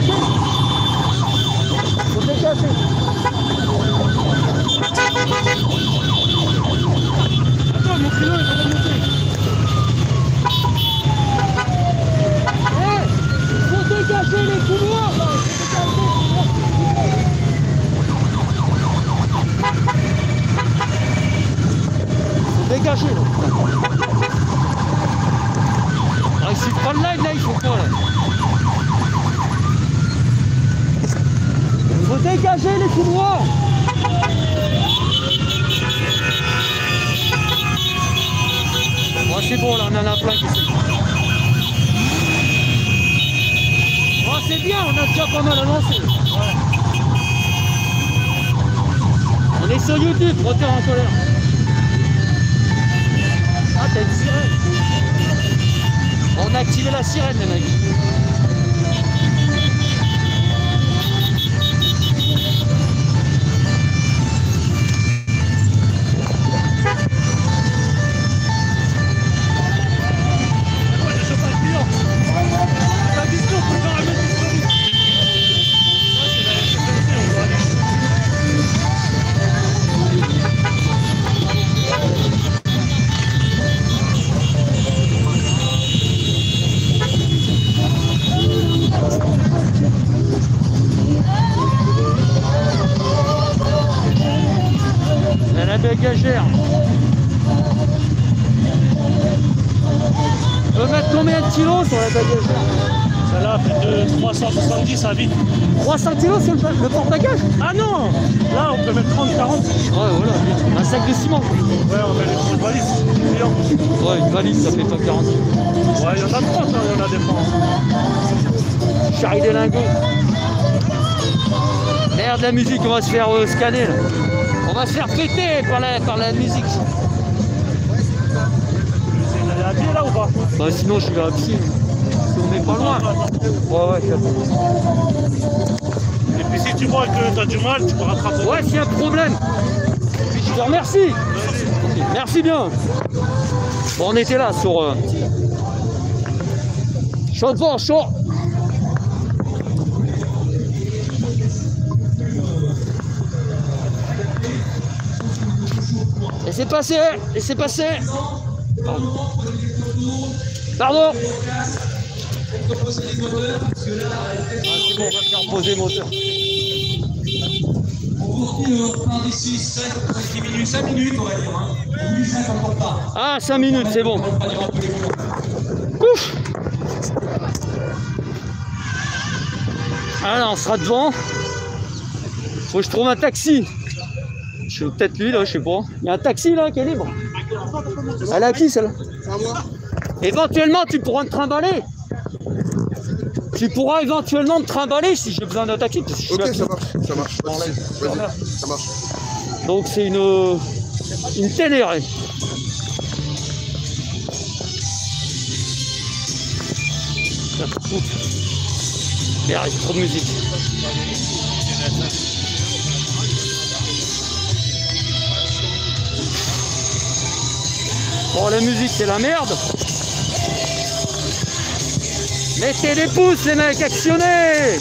dégager Faut dégager Attends, mon kilo, il va monter Eh Faut dégager les couloirs là Faut dégager là ah, line là, il faut pas là Faut dégager les couloirs Oh, c'est bon là, on en a plein qui sont. Oh, c'est bien, on a déjà pas mal avancé. On est sur YouTube, Roteur en colère. Ah, t'as une sirène. On a activé la sirène, les mecs. Combien de kilos sur la dégagère Celle-là fait de 370 à vite. 300 kilos sur le, le porte-bagages Ah non Là, on peut mettre 30, 40. Ouais, Ouais, voilà, un sac de ciment. on met valises. Client. Ouais, une valise, ça fait pas 40 kilos. Ouais, il y en a 30, hein, il y en a des francs. Charlie des lingots. Merde, la musique, on va se faire euh, scanner là. On va se faire péter par la, par la musique. À pied là ou pas Bah sinon je suis à pied. On est pas loin. Ouais ouais. Et puis si tu vois que tu as du mal, tu peux rattraper. Ouais, s'il y a un problème. Puis je te remercie. Ok, Merci bien. Bon, on était là sur. Euh... Chaud devant, chaud. Laissez passer, laissez passer. Pardon. Pardon. Ah, c'est bon, on va faire poser le moteur. d'ici 5, 10 minutes, 5 minutes on va dire. Hein. 8, 5 encore pas. Ah, 5 minutes, c'est bon. Ouf Ah là, on sera devant. Faut que je trouve un taxi. Je suis peut-être lui là, je sais pas. Il y a un taxi là qui est libre. Elle est à qui celle-là Éventuellement, tu pourras me trimballer. Tu pourras éventuellement me trimballer si j'ai besoin d'un taxi. parce que Ok, ça marche, ça marche. Ça marche. Donc c'est une, une Ténéré. Ouf. Merde, il y a trop de musique. Bon, la musique, c'est la merde. Mettez des pouces, les mecs, actionnez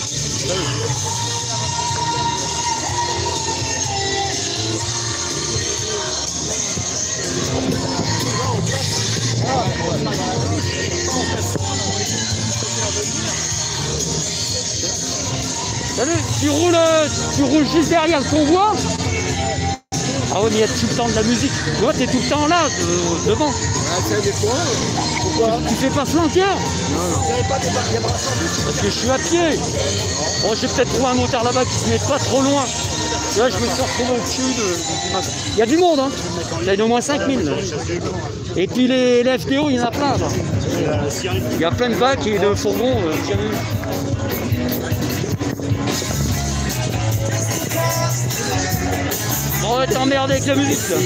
Salut, tu roules, euh, tu roules juste derrière le convoi Ah ouais, mais il y a tout le temps de la musique. Toi, t'es tout le temps là, de- devant. Ah, des fois. Pourquoi Tu fais pas flanqueur Non, non. Pas Parce que je suis à pied. Bon, j'ai peut-être trouvé un motard là-bas qui se met pas trop loin. Là, je me suis retrouvé au-dessus de... Il y a du monde, hein. Il y a au moins 5000. là. Et puis les, les FDO, il y en a plein. là. Il y a plein de vagues et de fourgons. euh, Bon, ouais, t'emmerdes avec la musique. là.